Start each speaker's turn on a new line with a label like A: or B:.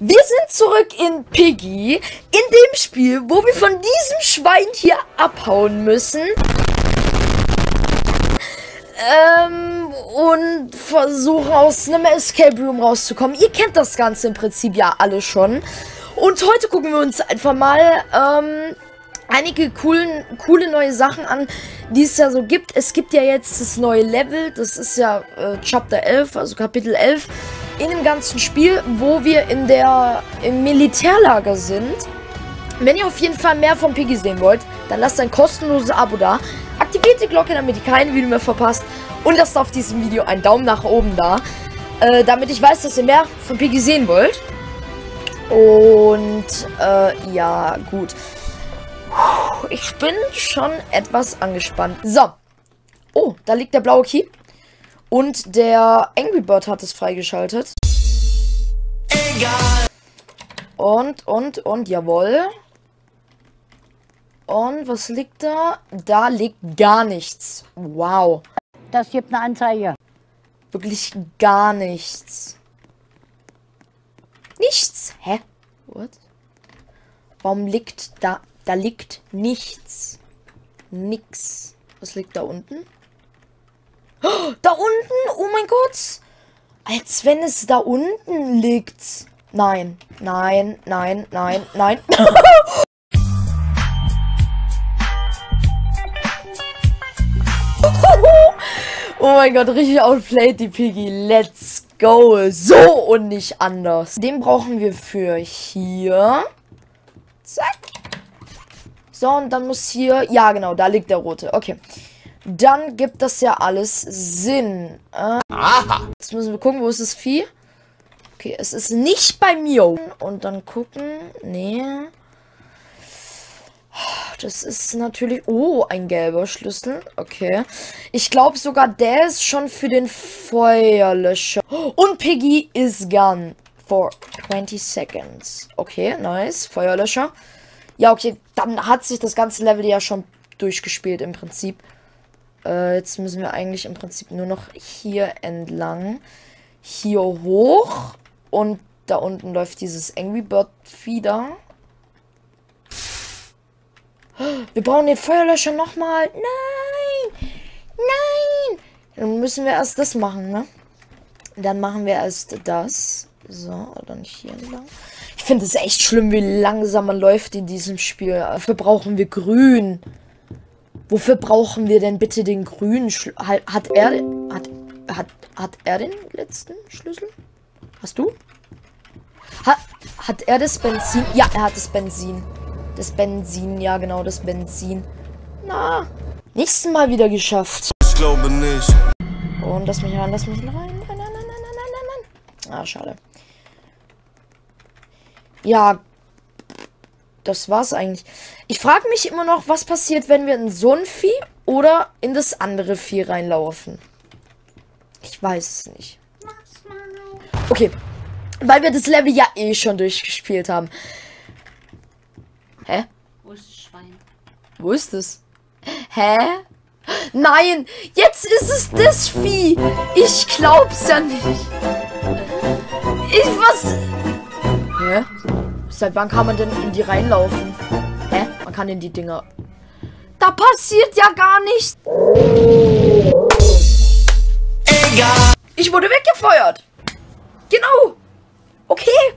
A: Wir sind zurück in Piggy, in dem Spiel, wo wir von diesem Schwein hier abhauen müssen. Ähm, und versuchen aus einem Escape Room rauszukommen. Ihr kennt das Ganze im Prinzip ja alle schon. Und heute gucken wir uns einfach mal ähm, einige coolen, coole neue Sachen an, die es ja so gibt. Es gibt ja jetzt das neue Level, das ist ja äh, Chapter 11, also Kapitel 11 in dem ganzen Spiel, wo wir in der im Militärlager sind. Wenn ihr auf jeden Fall mehr von Piggy sehen wollt, dann lasst ein kostenloses Abo da. Aktiviert die Glocke, damit ihr kein Video mehr verpasst. Und lasst auf diesem Video einen Daumen nach oben da. Äh, damit ich weiß, dass ihr mehr von Piggy sehen wollt. Und äh, ja, gut. Ich bin schon etwas angespannt. So. Oh, da liegt der blaue Key. Und der Angry Bird hat es freigeschaltet. Egal. Und, und, und, jawohl. Und was liegt da? Da liegt gar nichts. Wow.
B: Das gibt eine Anzeige.
A: Wirklich gar nichts. Nichts. Hä? What? Warum liegt da... Da liegt nichts. Nix. Was liegt da unten? Oh, da unten? Oh mein Gott. Als wenn es da unten liegt. Nein, nein, nein, nein, nein. oh mein Gott, richtig outplayed die Piggy. Let's go. So und nicht anders. Den brauchen wir für hier. Zack. So, und dann muss hier... Ja, genau, da liegt der rote. Okay. Dann gibt das ja alles Sinn. Äh, Aha. Jetzt müssen wir gucken, wo ist das Vieh? Okay, es ist nicht bei mir. Und dann gucken. Nee. Das ist natürlich... Oh, ein gelber Schlüssel. Okay. Ich glaube sogar, der ist schon für den Feuerlöscher. Und Piggy is gone. For 20 seconds. Okay, nice. Feuerlöscher. Ja, okay. Dann hat sich das ganze Level ja schon durchgespielt im Prinzip. Äh, jetzt müssen wir eigentlich im Prinzip nur noch hier entlang. Hier hoch. Und da unten läuft dieses Angry Bird Feeder. Wir brauchen den Feuerlöscher nochmal. Nein! Nein! Dann müssen wir erst das machen, ne? Dann machen wir erst das. So, dann hier entlang. Ich finde es echt schlimm, wie langsam man läuft in diesem Spiel. Dafür brauchen wir grün. Wofür brauchen wir denn bitte den grünen Schlüssel? Hat er hat, hat, hat er den letzten Schlüssel? Hast du? Hat, hat er das Benzin? Ja, er hat das Benzin. Das Benzin, ja genau, das Benzin. Na, nächsten Mal wieder geschafft. Ich glaube nicht. Und lass mich rein, lass mich rein. Nein, nein, nein, nein, nein, nein, nein. Ah, schade. Ja, das war's eigentlich. Ich frage mich immer noch, was passiert, wenn wir in so ein Vieh oder in das andere Vieh reinlaufen. Ich weiß es nicht. Okay. Weil wir das Level ja eh schon durchgespielt haben. Hä? Wo ist das Schwein? Wo ist es? Hä? Nein! Jetzt ist es das Vieh! Ich glaub's ja nicht! Ich was... Hä? Seit wann kann man denn in die reinlaufen? Hä? Man kann in die Dinger. Da passiert ja gar nichts. Egal. Ich wurde weggefeuert. Genau. Okay.